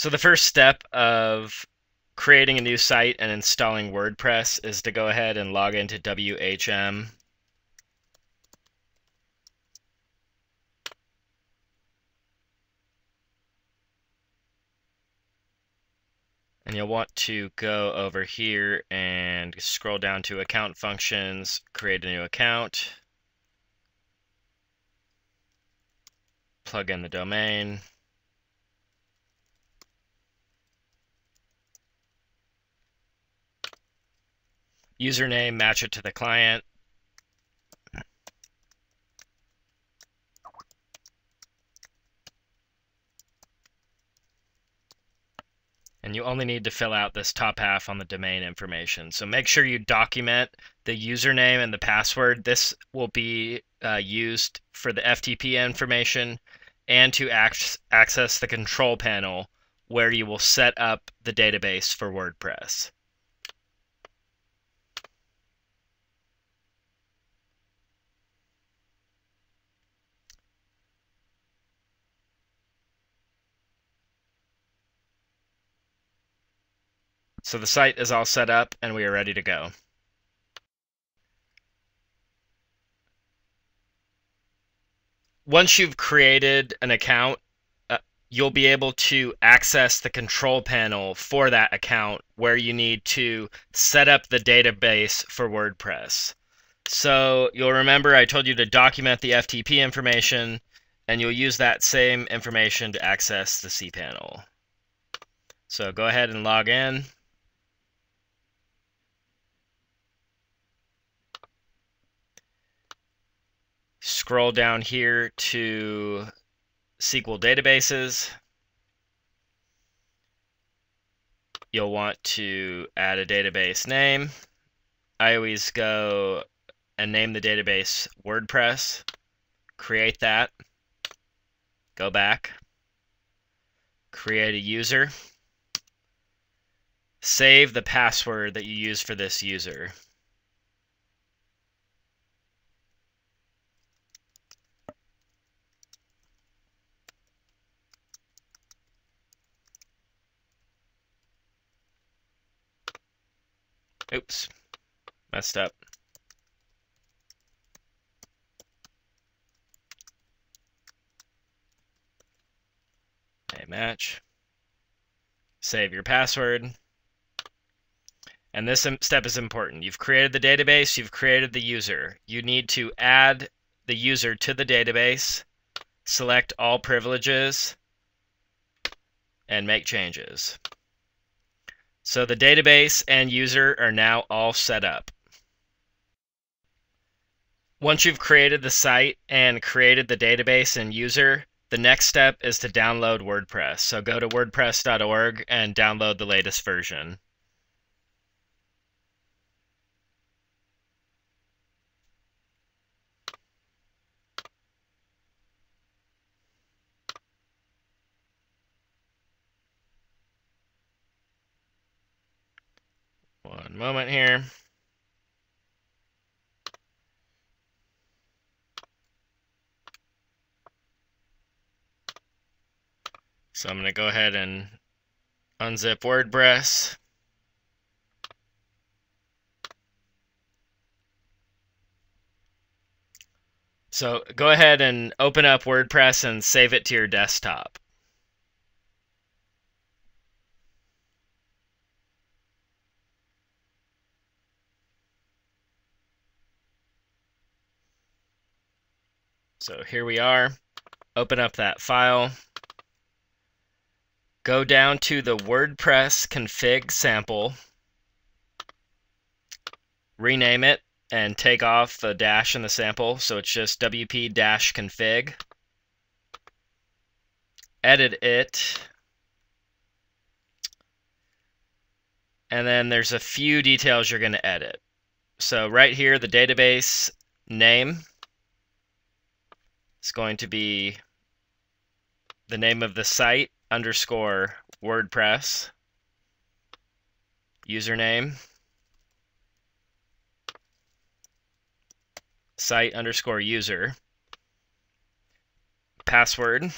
So the first step of creating a new site and installing WordPress is to go ahead and log into WHM. And you'll want to go over here and scroll down to account functions, create a new account, plug in the domain, username, match it to the client. And you only need to fill out this top half on the domain information. So make sure you document the username and the password. This will be uh, used for the FTP information and to access the control panel where you will set up the database for WordPress. So the site is all set up and we are ready to go. Once you've created an account, uh, you'll be able to access the control panel for that account where you need to set up the database for WordPress. So you'll remember I told you to document the FTP information and you'll use that same information to access the cPanel. So go ahead and log in. Scroll down here to SQL databases. You'll want to add a database name. I always go and name the database WordPress. Create that. Go back. Create a user. Save the password that you use for this user. Oops. Messed up. Okay, match. Save your password. And this step is important. You've created the database, you've created the user. You need to add the user to the database, select all privileges, and make changes. So the database and user are now all set up. Once you've created the site and created the database and user, the next step is to download WordPress. So go to wordpress.org and download the latest version. One moment here. So I'm going to go ahead and unzip WordPress. So go ahead and open up WordPress and save it to your desktop. So here we are. Open up that file. Go down to the WordPress config sample. Rename it and take off the dash in the sample so it's just wp-config. Edit it. And then there's a few details you're going to edit. So right here, the database name is going to be the name of the site underscore WordPress username site underscore user password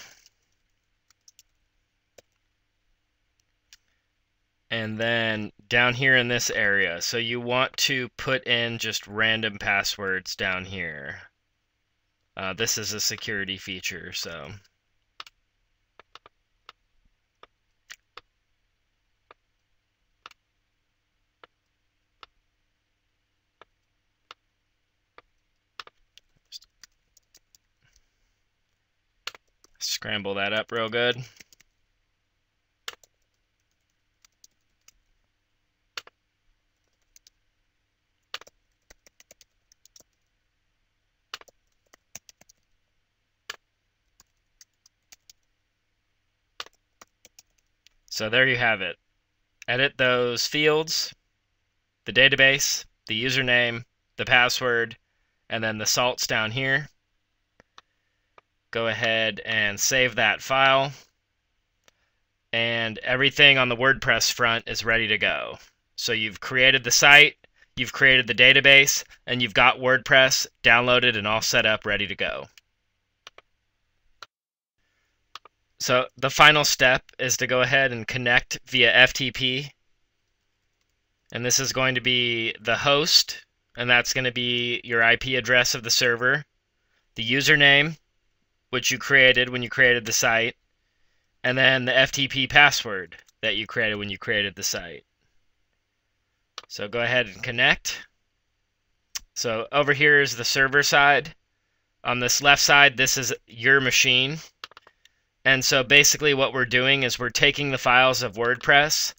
and then down here in this area. So you want to put in just random passwords down here. Uh, this is a security feature, so. Scramble that up real good. So there you have it. Edit those fields, the database, the username, the password, and then the salts down here. Go ahead and save that file. And everything on the WordPress front is ready to go. So you've created the site, you've created the database, and you've got WordPress downloaded and all set up ready to go. So the final step is to go ahead and connect via FTP. And this is going to be the host, and that's going to be your IP address of the server, the username, which you created when you created the site, and then the FTP password that you created when you created the site. So go ahead and connect. So over here is the server side. On this left side, this is your machine. And so basically what we're doing is we're taking the files of WordPress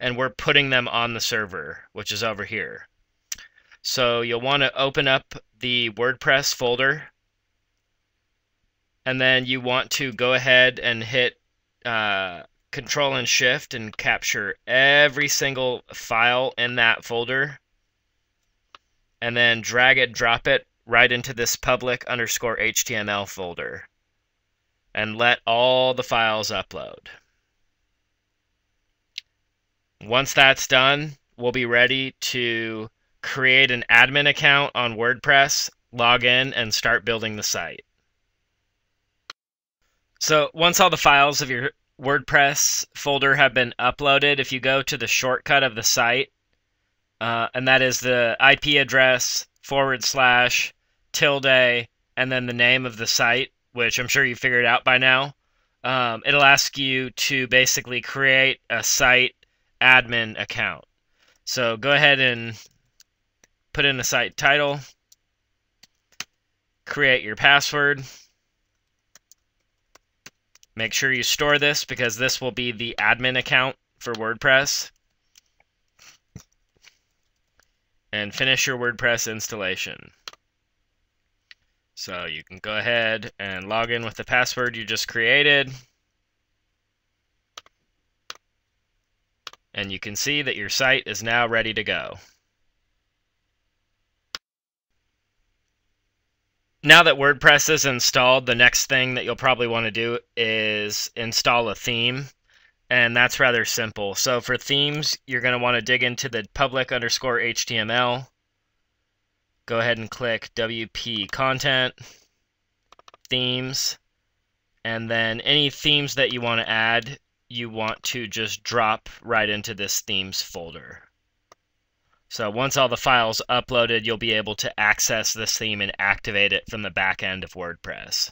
and we're putting them on the server, which is over here. So you'll want to open up the WordPress folder. And then you want to go ahead and hit uh, Control and Shift and capture every single file in that folder. And then drag it, drop it right into this public underscore HTML folder and let all the files upload. Once that's done, we'll be ready to create an admin account on WordPress, log in, and start building the site. So once all the files of your WordPress folder have been uploaded, if you go to the shortcut of the site, uh, and that is the IP address forward slash tilde and then the name of the site, which I'm sure you figured out by now. Um, it'll ask you to basically create a site admin account. So go ahead and put in a site title, create your password. Make sure you store this because this will be the admin account for WordPress. And finish your WordPress installation. So you can go ahead and log in with the password you just created. And you can see that your site is now ready to go. Now that WordPress is installed, the next thing that you'll probably want to do is install a theme. And that's rather simple. So for themes, you're going to want to dig into the public underscore HTML go ahead and click WP Content, Themes, and then any themes that you want to add, you want to just drop right into this Themes folder. So once all the files uploaded, you'll be able to access this theme and activate it from the back end of WordPress.